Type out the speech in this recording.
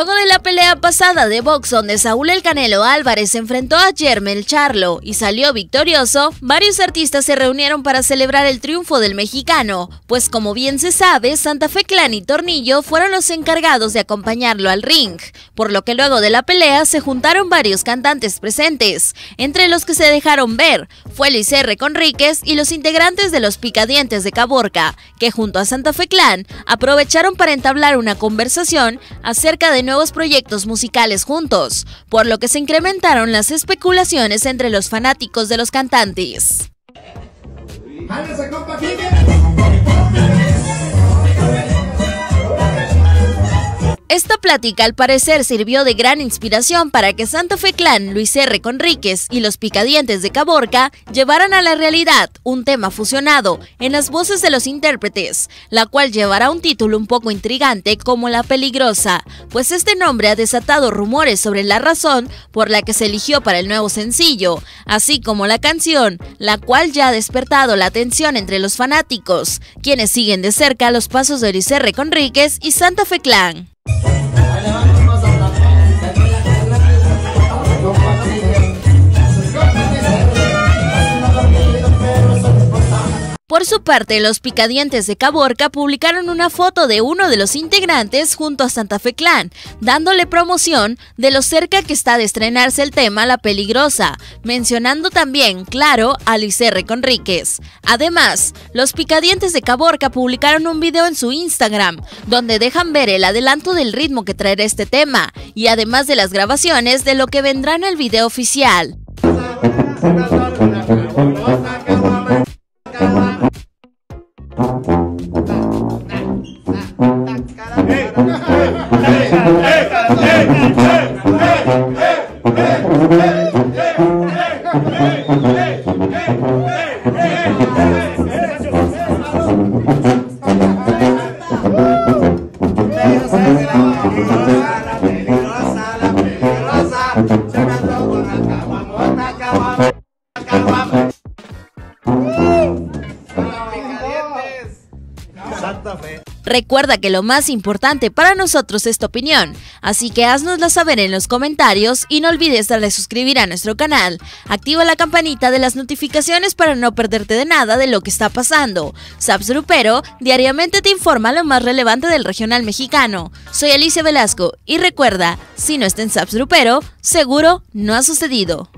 Luego de la pelea pasada de box donde Saúl El Canelo Álvarez enfrentó a Jermel Charlo y salió victorioso, varios artistas se reunieron para celebrar el triunfo del mexicano, pues como bien se sabe, Santa Fe Clan y Tornillo fueron los encargados de acompañarlo al ring, por lo que luego de la pelea se juntaron varios cantantes presentes, entre los que se dejaron ver fue Luis R. Conríquez y los integrantes de los Picadientes de Caborca, que junto a Santa Fe Clan aprovecharon para entablar una conversación acerca de nuevos proyectos musicales juntos, por lo que se incrementaron las especulaciones entre los fanáticos de los cantantes. Esta plática al parecer sirvió de gran inspiración para que Santa Fe Clan, Luis R. Conríquez y los Picadientes de Caborca llevaran a la realidad un tema fusionado en las voces de los intérpretes, la cual llevará un título un poco intrigante como La Peligrosa, pues este nombre ha desatado rumores sobre la razón por la que se eligió para el nuevo sencillo, así como la canción, la cual ya ha despertado la atención entre los fanáticos, quienes siguen de cerca los pasos de Luis R. Conríquez y Santa Fe Clan. Por su parte, los picadientes de Caborca publicaron una foto de uno de los integrantes junto a Santa Fe Clan, dándole promoción de lo cerca que está de estrenarse el tema La Peligrosa, mencionando también, claro, a Luis R. Conríquez. Además, los picadientes de Caborca publicaron un video en su Instagram, donde dejan ver el adelanto del ritmo que traerá este tema, y además de las grabaciones de lo que vendrá en el video oficial. Santa Fe. Recuerda que lo más importante para nosotros es tu opinión, así que haznosla saber en los comentarios y no olvides darle suscribir a nuestro canal. Activa la campanita de las notificaciones para no perderte de nada de lo que está pasando. Saps Grupero diariamente te informa lo más relevante del regional mexicano. Soy Alicia Velasco y recuerda, si no está en Saps Grupero, seguro no ha sucedido.